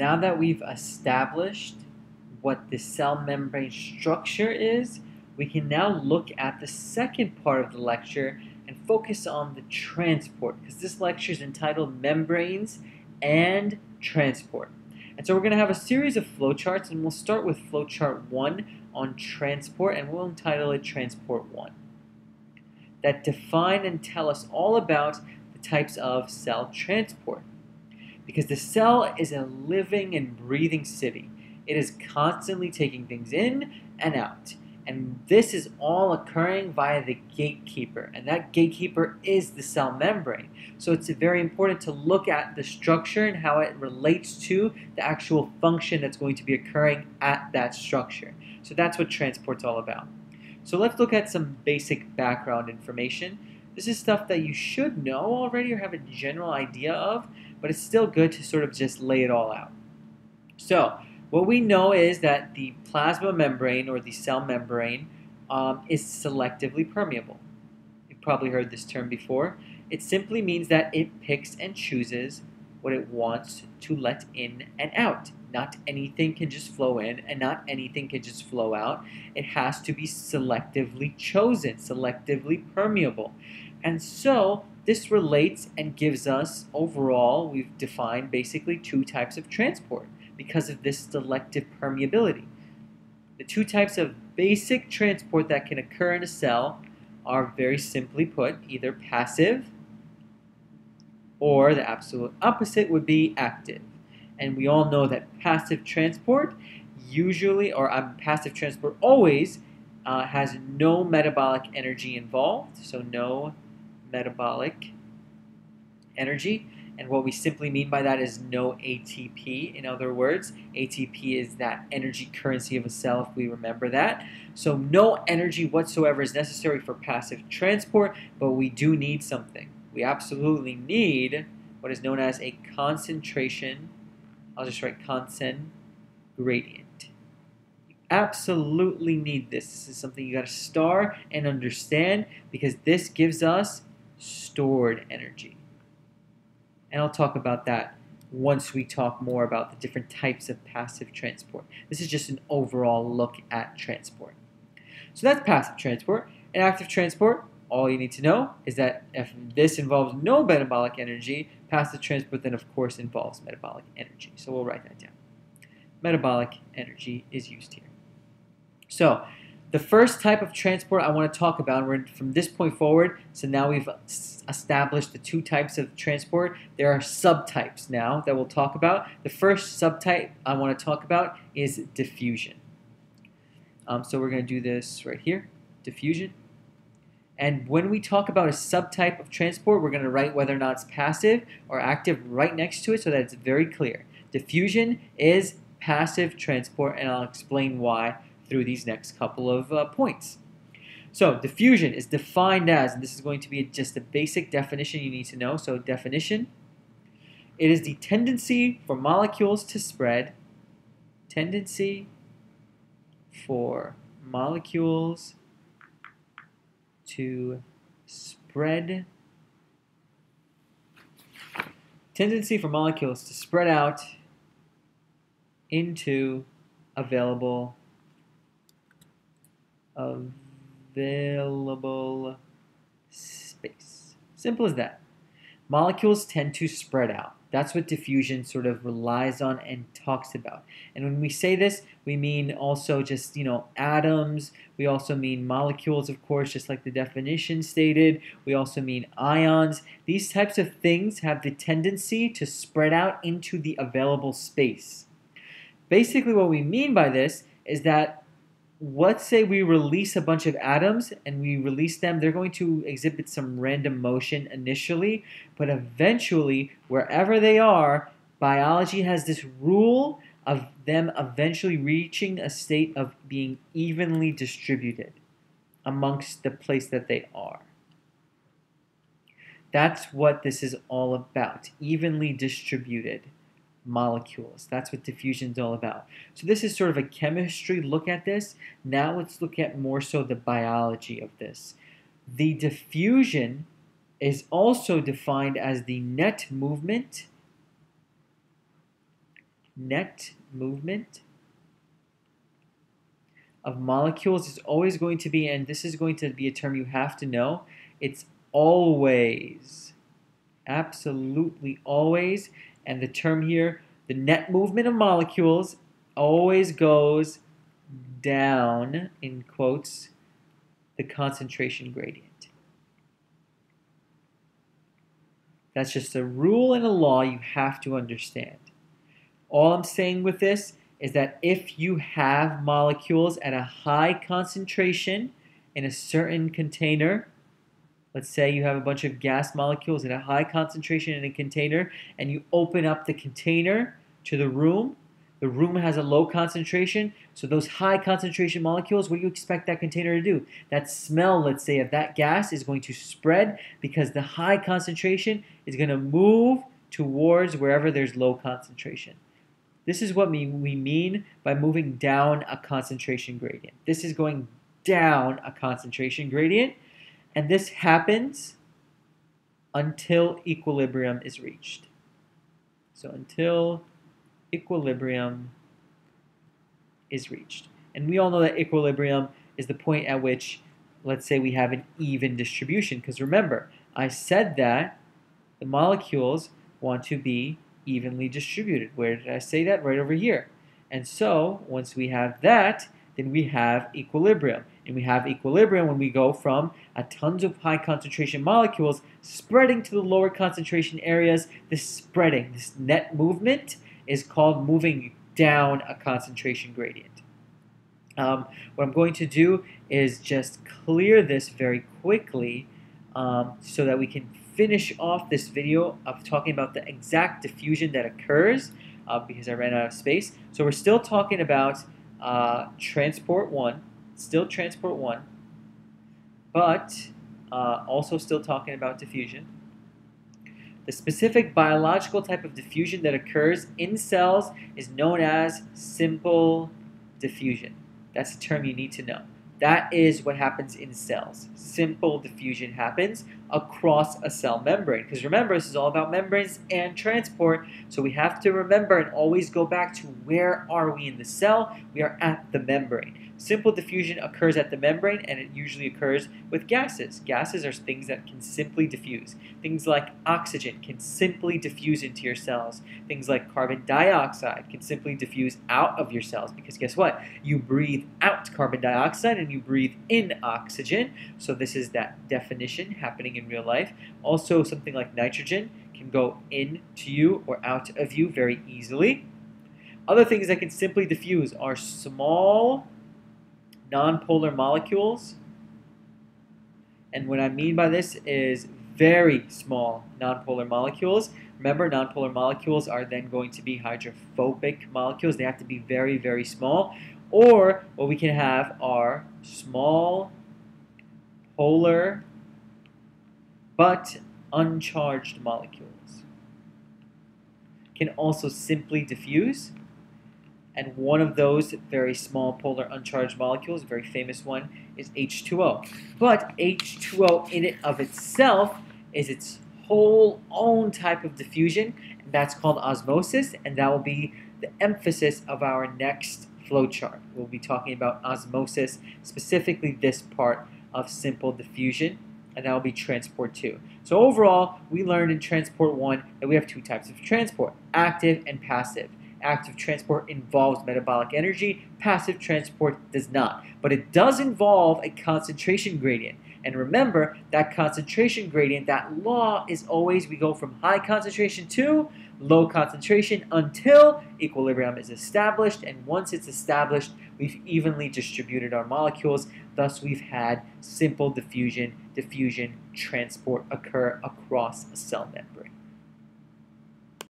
now that we've established what the cell membrane structure is, we can now look at the second part of the lecture and focus on the transport because this lecture is entitled Membranes and Transport. And so we're going to have a series of flowcharts and we'll start with flowchart 1 on transport and we'll entitle it Transport 1 that define and tell us all about the types of cell transport. Because the cell is a living and breathing city. It is constantly taking things in and out. And this is all occurring via the gatekeeper. And that gatekeeper is the cell membrane. So it's very important to look at the structure and how it relates to the actual function that's going to be occurring at that structure. So that's what transport's all about. So let's look at some basic background information. This is stuff that you should know already or have a general idea of, but it's still good to sort of just lay it all out. So what we know is that the plasma membrane or the cell membrane um, is selectively permeable. You've probably heard this term before. It simply means that it picks and chooses what it wants to let in and out. Not anything can just flow in and not anything can just flow out. It has to be selectively chosen, selectively permeable. And so this relates and gives us overall, we've defined basically two types of transport because of this selective permeability. The two types of basic transport that can occur in a cell are very simply put either passive or the absolute opposite would be active. And we all know that passive transport usually, or um, passive transport always, uh, has no metabolic energy involved, so no metabolic energy. And what we simply mean by that is no ATP. In other words, ATP is that energy currency of a cell, if we remember that. So no energy whatsoever is necessary for passive transport, but we do need something. We absolutely need what is known as a concentration, I'll just write concent gradient. You absolutely need this. This is something you got to star and understand because this gives us stored energy. And I'll talk about that once we talk more about the different types of passive transport. This is just an overall look at transport. So that's passive transport. And active transport, all you need to know is that if this involves no metabolic energy, passive transport then of course involves metabolic energy. So we'll write that down. Metabolic energy is used here. So the first type of transport I want to talk about, we're from this point forward, so now we've established the two types of transport. There are subtypes now that we'll talk about. The first subtype I want to talk about is diffusion. Um, so we're going to do this right here, diffusion. And when we talk about a subtype of transport, we're going to write whether or not it's passive or active right next to it so that it's very clear. Diffusion is passive transport, and I'll explain why through these next couple of uh, points. So diffusion is defined as, and this is going to be just a basic definition you need to know. So definition, it is the tendency for molecules to spread, tendency for molecules to spread, tendency for molecules to spread out into available available space. Simple as that. Molecules tend to spread out. That's what diffusion sort of relies on and talks about. And when we say this, we mean also just, you know, atoms. We also mean molecules, of course, just like the definition stated. We also mean ions. These types of things have the tendency to spread out into the available space. Basically, what we mean by this is that let's say we release a bunch of atoms and we release them, they're going to exhibit some random motion initially, but eventually, wherever they are, biology has this rule of them eventually reaching a state of being evenly distributed amongst the place that they are. That's what this is all about, evenly distributed molecules. That's what diffusion is all about. So this is sort of a chemistry look at this. Now let's look at more so the biology of this. The diffusion is also defined as the net movement net movement of molecules is always going to be, and this is going to be a term you have to know, it's always, absolutely always, and the term here, the net movement of molecules always goes down, in quotes, the concentration gradient. That's just a rule and a law you have to understand. All I'm saying with this is that if you have molecules at a high concentration in a certain container, let's say you have a bunch of gas molecules at a high concentration in a container, and you open up the container to the room, the room has a low concentration, so those high concentration molecules, what do you expect that container to do? That smell, let's say, of that gas is going to spread because the high concentration is going to move towards wherever there's low concentration. This is what we mean by moving down a concentration gradient. This is going down a concentration gradient, and this happens until equilibrium is reached. So until equilibrium is reached. And we all know that equilibrium is the point at which, let's say, we have an even distribution. Because remember, I said that the molecules want to be evenly distributed. Where did I say that? Right over here. And so once we have that, then we have equilibrium. And we have equilibrium when we go from a tons of high concentration molecules spreading to the lower concentration areas. This spreading, this net movement is called moving down a concentration gradient. Um, what I'm going to do is just clear this very quickly um, so that we can finish off this video of talking about the exact diffusion that occurs uh, because I ran out of space. So we're still talking about uh, transport 1, still transport 1, but uh, also still talking about diffusion. The specific biological type of diffusion that occurs in cells is known as simple diffusion. That's a term you need to know. That is what happens in cells. Simple diffusion happens across a cell membrane. Because remember, this is all about membranes and transport. So we have to remember and always go back to where are we in the cell? We are at the membrane. Simple diffusion occurs at the membrane and it usually occurs with gases. Gases are things that can simply diffuse. Things like oxygen can simply diffuse into your cells. Things like carbon dioxide can simply diffuse out of your cells because guess what? You breathe out carbon dioxide and you breathe in oxygen. So this is that definition happening in real life. Also something like nitrogen can go into you or out of you very easily. Other things that can simply diffuse are small nonpolar molecules. And what I mean by this is very small nonpolar molecules. Remember, nonpolar molecules are then going to be hydrophobic molecules. They have to be very, very small. Or what we can have are small, polar, but uncharged molecules. Can also simply diffuse and one of those very small polar uncharged molecules, a very famous one, is H2O. But H2O in it of itself is its whole own type of diffusion, and that's called osmosis, and that will be the emphasis of our next flowchart. We'll be talking about osmosis, specifically this part of simple diffusion, and that will be transport 2. So overall, we learned in transport 1 that we have two types of transport, active and passive. Active transport involves metabolic energy, passive transport does not. But it does involve a concentration gradient. And remember, that concentration gradient, that law is always we go from high concentration to low concentration until equilibrium is established. And once it's established, we've evenly distributed our molecules. Thus, we've had simple diffusion, diffusion, transport occur across a cell membrane.